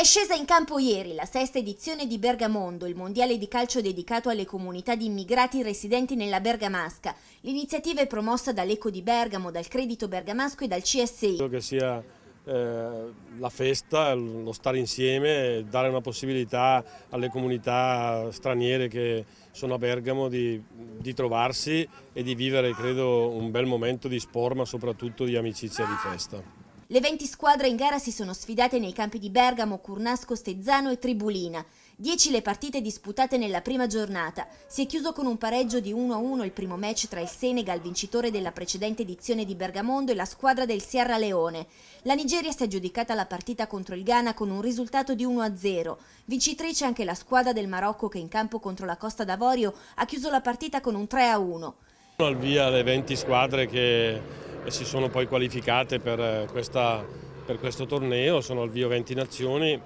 È scesa in campo ieri la sesta edizione di Bergamondo, il mondiale di calcio dedicato alle comunità di immigrati residenti nella Bergamasca. L'iniziativa è promossa dall'Eco di Bergamo, dal Credito Bergamasco e dal CSI. Credo che sia eh, la festa, lo stare insieme, dare una possibilità alle comunità straniere che sono a Bergamo di, di trovarsi e di vivere, credo, un bel momento di sport ma soprattutto di amicizia e di festa. Le 20 squadre in gara si sono sfidate nei campi di Bergamo, Curnasco, Stezzano e Tribulina. 10 le partite disputate nella prima giornata. Si è chiuso con un pareggio di 1-1 il primo match tra il Senegal, vincitore della precedente edizione di Bergamondo, e la squadra del Sierra Leone. La Nigeria si è aggiudicata la partita contro il Ghana con un risultato di 1-0. Vincitrice anche la squadra del Marocco che in campo contro la Costa d'Avorio ha chiuso la partita con un 3-1. Al via le 20 squadre che e si sono poi qualificate per, eh, questa, per questo torneo, sono al via 20 nazioni,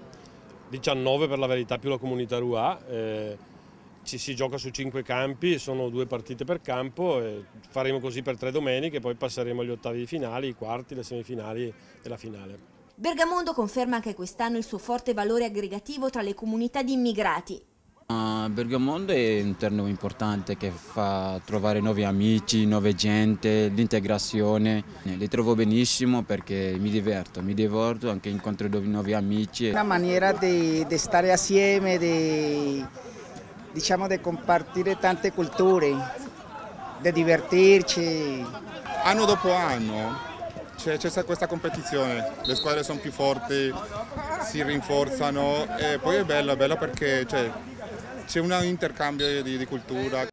19 per la verità più la comunità RUA. Eh, ci si gioca su 5 campi, sono due partite per campo, faremo così per tre domeniche, poi passeremo agli ottavi di finali, i quarti, le semifinali e la finale. Bergamondo conferma anche quest'anno il suo forte valore aggregativo tra le comunità di immigrati Uh, Bergamondo è un terreno importante che fa trovare nuovi amici, nuove gente, l'integrazione. Li trovo benissimo perché mi diverto, mi diverto anche incontro nuovi amici. Una maniera di, di stare assieme, di, diciamo, di compartire tante culture, di divertirci. Anno dopo anno c'è, questa competizione, le squadre sono più forti, si rinforzano e poi è bello, è bello perché cioè, c'è un intercambio di, di cultura.